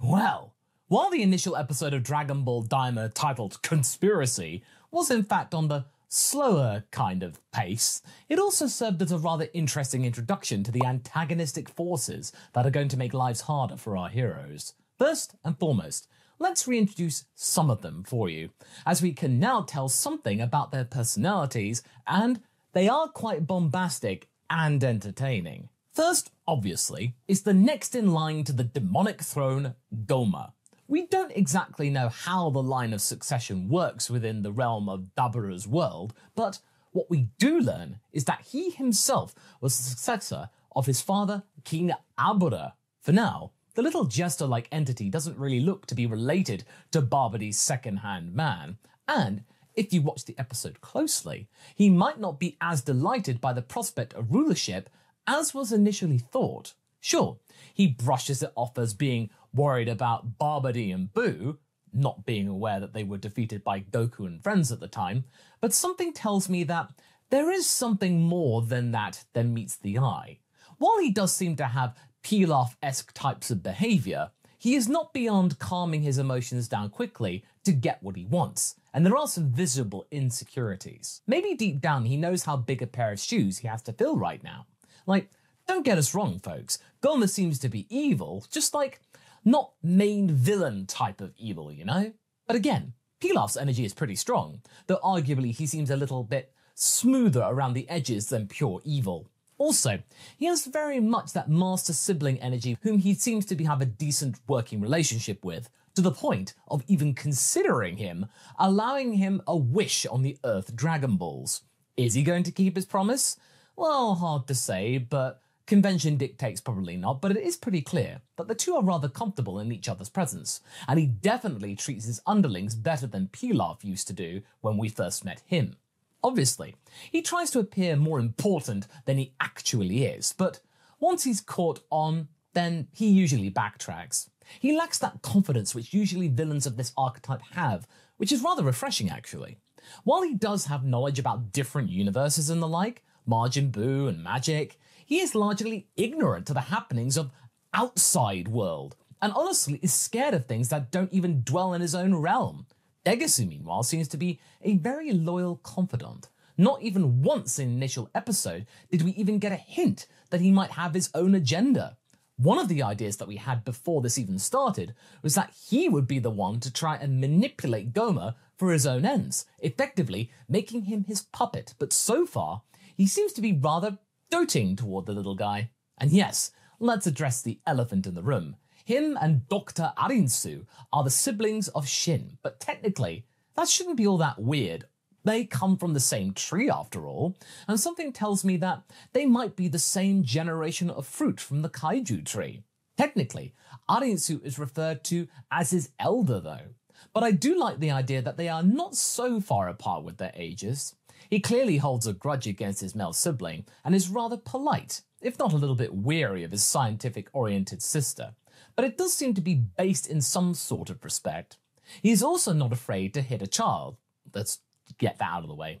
Well, while the initial episode of Dragon Ball Daima titled Conspiracy was in fact on the slower kind of pace, it also served as a rather interesting introduction to the antagonistic forces that are going to make lives harder for our heroes. First and foremost, let's reintroduce some of them for you, as we can now tell something about their personalities, and they are quite bombastic and entertaining. First, obviously, is the next in line to the demonic throne, Goma. We don't exactly know how the line of succession works within the realm of Dabura's world, but what we do learn is that he himself was the successor of his father, King Abura. For now, the little jester like entity doesn't really look to be related to Babidi's second hand man, and if you watch the episode closely, he might not be as delighted by the prospect of rulership as was initially thought. Sure, he brushes it off as being worried about Babidi and Buu, not being aware that they were defeated by Goku and friends at the time, but something tells me that there is something more than that than meets the eye. While he does seem to have Pilaf esque types of behaviour, he is not beyond calming his emotions down quickly to get what he wants, and there are some visible insecurities. Maybe deep down he knows how big a pair of shoes he has to fill right now. Like, don't get us wrong, folks, Goma seems to be evil, just like not main villain type of evil, you know? But again, Pilaf's energy is pretty strong, though arguably he seems a little bit smoother around the edges than pure evil. Also, he has very much that master sibling energy whom he seems to be have a decent working relationship with, to the point of even considering him, allowing him a wish on the Earth Dragon Balls. Is he going to keep his promise? Well, hard to say, but convention dictates probably not, but it is pretty clear that the two are rather comfortable in each other's presence, and he definitely treats his underlings better than Pilaf used to do when we first met him. Obviously, he tries to appear more important than he actually is, but once he's caught on, then he usually backtracks. He lacks that confidence which usually villains of this archetype have, which is rather refreshing actually. While he does have knowledge about different universes and the like, Majin Buu and magic, he is largely ignorant to the happenings of outside world, and honestly is scared of things that don't even dwell in his own realm. Degesu, meanwhile, seems to be a very loyal confidant. Not even once in initial episode did we even get a hint that he might have his own agenda. One of the ideas that we had before this even started was that he would be the one to try and manipulate Goma for his own ends, effectively making him his puppet, but so far, he seems to be rather doting toward the little guy. And yes, let's address the elephant in the room. Him and Dr. Arinsu are the siblings of Shin, but technically, that shouldn't be all that weird. They come from the same tree after all, and something tells me that they might be the same generation of fruit from the kaiju tree. Technically, Arinsu is referred to as his elder though, but I do like the idea that they are not so far apart with their ages. He clearly holds a grudge against his male sibling and is rather polite, if not a little bit weary of his scientific oriented sister but it does seem to be based in some sort of respect. He is also not afraid to hit a child. Let's get that out of the way.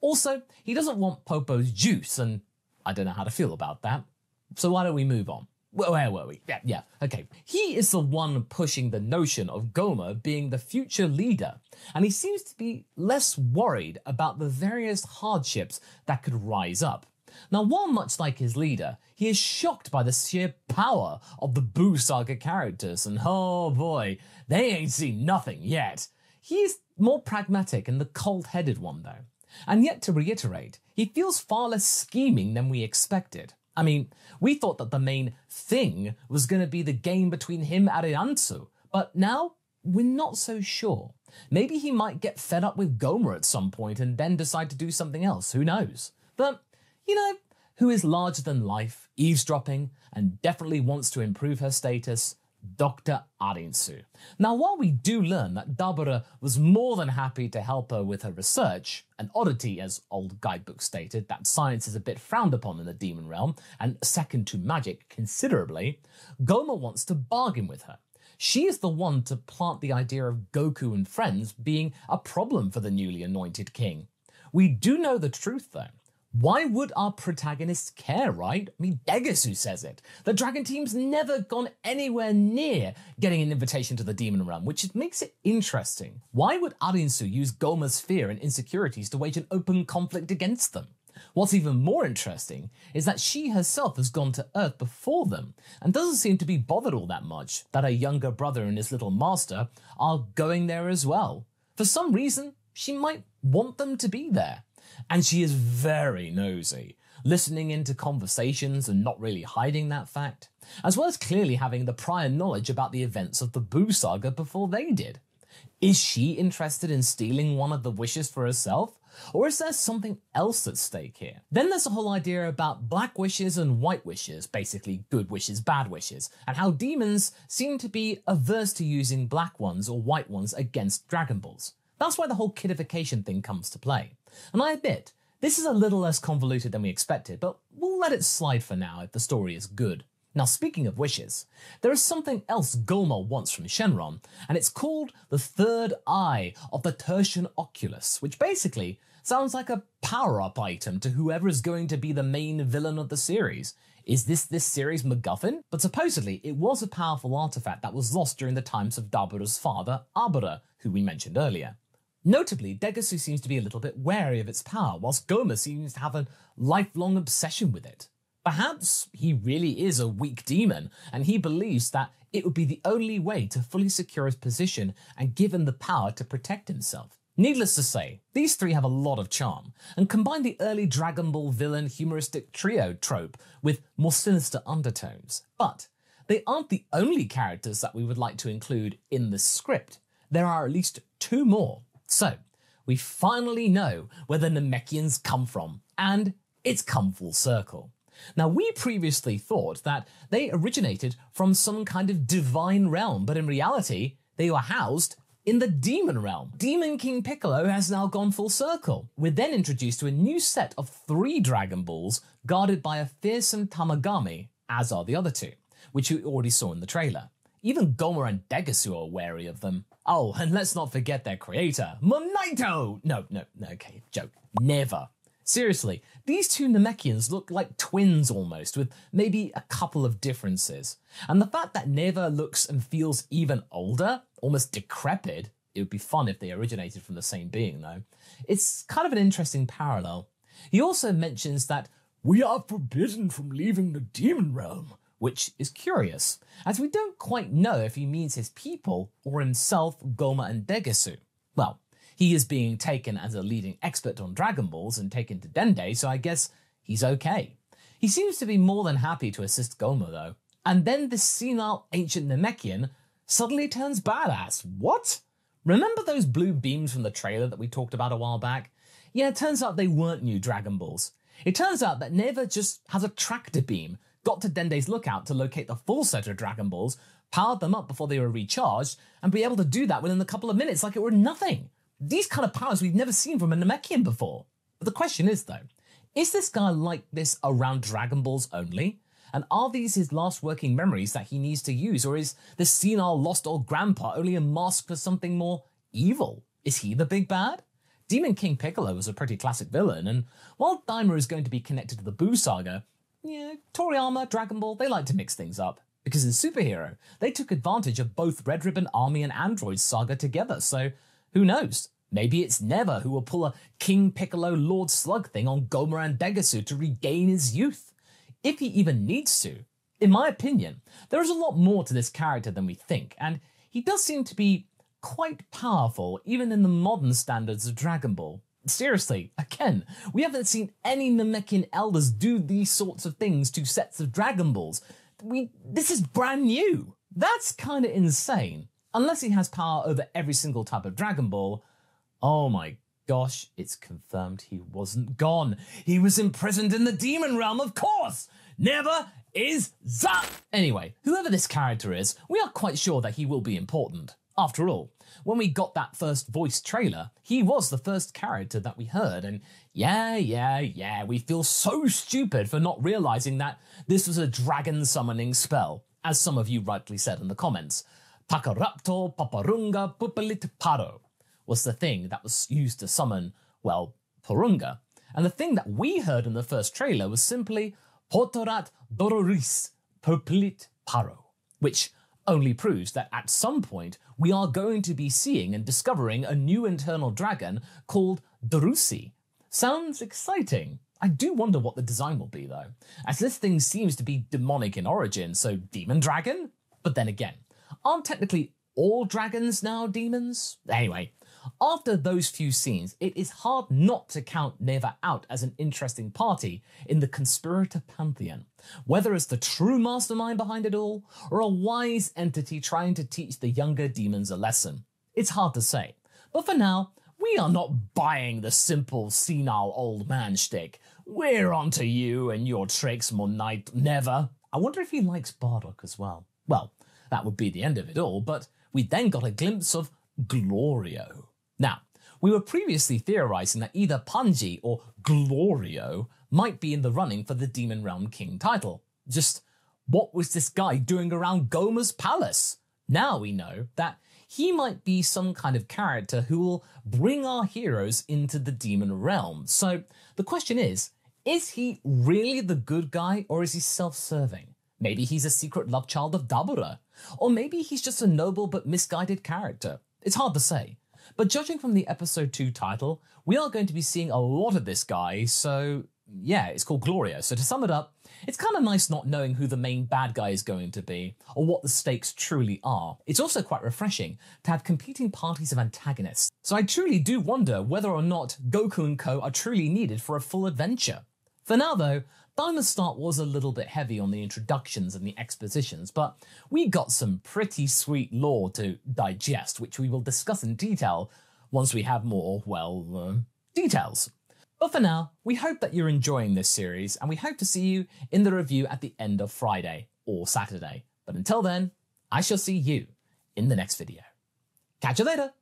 Also, he doesn't want Popo's juice, and I don't know how to feel about that. So why don't we move on? Where were we? Yeah, yeah, okay. He is the one pushing the notion of Goma being the future leader, and he seems to be less worried about the various hardships that could rise up. Now, while much like his leader, he is shocked by the sheer power of the Buu Saga characters, and oh boy, they ain't seen nothing yet. He is more pragmatic and the cold headed one, though. And yet, to reiterate, he feels far less scheming than we expected. I mean, we thought that the main thing was going to be the game between him and Arinsu, but now we're not so sure. Maybe he might get fed up with Goma at some point and then decide to do something else, who knows? But you know, who is larger than life, eavesdropping, and definitely wants to improve her status, Dr. Arinsu. Now, while we do learn that Dabura was more than happy to help her with her research, an oddity as old guidebooks stated that science is a bit frowned upon in the demon realm and second to magic considerably, Goma wants to bargain with her. She is the one to plant the idea of Goku and friends being a problem for the newly anointed king. We do know the truth though. Why would our protagonists care, right? I mean, Degesu says it. The Dragon Team's never gone anywhere near getting an invitation to the Demon Realm, which makes it interesting. Why would Arinsu use Goma's fear and insecurities to wage an open conflict against them? What's even more interesting is that she herself has gone to Earth before them and doesn't seem to be bothered all that much that her younger brother and his little master are going there as well. For some reason, she might want them to be there. And she is very nosy, listening into conversations and not really hiding that fact, as well as clearly having the prior knowledge about the events of the Buu saga before they did. Is she interested in stealing one of the wishes for herself? Or is there something else at stake here? Then there's the whole idea about black wishes and white wishes, basically good wishes, bad wishes, and how demons seem to be averse to using black ones or white ones against Dragon Balls. That's why the whole kidification thing comes to play. And I admit, this is a little less convoluted than we expected, but we'll let it slide for now if the story is good. Now, speaking of wishes, there is something else Gohma wants from Shenron, and it's called the third eye of the Tertian Oculus, which basically sounds like a power up item to whoever is going to be the main villain of the series. Is this this series MacGuffin? But supposedly, it was a powerful artifact that was lost during the times of Dabura's father, Abura, who we mentioned earlier. Notably, Degesu seems to be a little bit wary of its power, whilst Goma seems to have a lifelong obsession with it. Perhaps he really is a weak demon, and he believes that it would be the only way to fully secure his position and give him the power to protect himself. Needless to say, these three have a lot of charm, and combine the early Dragon Ball villain humoristic trio trope with more sinister undertones. But they aren't the only characters that we would like to include in this script. There are at least two more so, we finally know where the Namekians come from, and it's come full circle. Now, we previously thought that they originated from some kind of divine realm, but in reality, they were housed in the demon realm. Demon King Piccolo has now gone full circle. We're then introduced to a new set of three Dragon Balls guarded by a fearsome Tamagami, as are the other two, which we already saw in the trailer. Even Gohma and Degesu are wary of them. Oh, and let's not forget their creator, Monaito! No, no, no, okay, joke. Never. Seriously, these two Namekians look like twins almost, with maybe a couple of differences. And the fact that Neva looks and feels even older, almost decrepit, it would be fun if they originated from the same being though. It's kind of an interesting parallel. He also mentions that we are forbidden from leaving the demon realm, which is curious, as we don't quite know if he means his people or himself, Goma and Degesu. Well, he is being taken as a leading expert on Dragon Balls and taken to Dende, so I guess he's okay. He seems to be more than happy to assist Goma, though. And then this senile ancient Namekian suddenly turns badass. What? Remember those blue beams from the trailer that we talked about a while back? Yeah, it turns out they weren't new Dragon Balls. It turns out that Neva just has a tractor beam got to Dende's lookout to locate the full set of Dragon Balls, powered them up before they were recharged, and be able to do that within a couple of minutes like it were nothing. These kind of powers we've never seen from a Namekian before. But the question is though, is this guy like this around Dragon Balls only? And are these his last working memories that he needs to use, or is this senile lost old grandpa only a mask for something more evil? Is he the big bad? Demon King Piccolo was a pretty classic villain, and while Daima is going to be connected to the Buu saga, yeah, Toriyama, Dragon Ball, they like to mix things up. Because in Superhero, they took advantage of both Red Ribbon Army and Android saga together, so who knows? Maybe it's Neva who will pull a King Piccolo Lord Slug thing on Gohma and Degesu to regain his youth. If he even needs to. In my opinion, there is a lot more to this character than we think, and he does seem to be quite powerful even in the modern standards of Dragon Ball. Seriously, again, we haven't seen any Namekian elders do these sorts of things to sets of Dragon Balls. We, this is brand new. That's kind of insane. Unless he has power over every single type of Dragon Ball. Oh my gosh, it's confirmed he wasn't gone. He was imprisoned in the demon realm, of course. Never is that. Anyway, whoever this character is, we are quite sure that he will be important. After all, when we got that first voice trailer, he was the first character that we heard, and yeah, yeah, yeah, we feel so stupid for not realizing that this was a dragon summoning spell, as some of you rightly said in the comments. Pakarapto Paparunga Pupalit Paro was the thing that was used to summon, well, Porunga. And the thing that we heard in the first trailer was simply Potorat Dororis Perplit Paro, which only proves that at some point we are going to be seeing and discovering a new internal dragon called Dorusi. Sounds exciting. I do wonder what the design will be though, as this thing seems to be demonic in origin, so demon dragon? But then again, aren't technically all dragons now demons? Anyway, after those few scenes, it is hard not to count Neva out as an interesting party in the conspirator pantheon, whether as the true mastermind behind it all, or a wise entity trying to teach the younger demons a lesson. It's hard to say, but for now, we are not buying the simple senile old man shtick. We're onto you and your tricks, Moon Knight. Never. I wonder if he likes Bardock as well. Well, that would be the end of it all, but we then got a glimpse of Glorio. Now, we were previously theorizing that either Panji or Glorio might be in the running for the Demon Realm King title. Just what was this guy doing around Goma's palace? Now we know that he might be some kind of character who will bring our heroes into the demon realm. So the question is, is he really the good guy or is he self-serving? Maybe he's a secret love child of Dabura. Or maybe he's just a noble but misguided character. It's hard to say. But judging from the episode 2 title, we are going to be seeing a lot of this guy, so yeah, it's called Glorio. So to sum it up, it's kind of nice not knowing who the main bad guy is going to be, or what the stakes truly are. It's also quite refreshing to have competing parties of antagonists. So I truly do wonder whether or not Goku and Co. are truly needed for a full adventure. For now though, Daima Start was a little bit heavy on the introductions and the expositions, but we got some pretty sweet lore to digest, which we will discuss in detail once we have more, well, uh, details. But for now, we hope that you're enjoying this series, and we hope to see you in the review at the end of Friday or Saturday. But until then, I shall see you in the next video. Catch you later!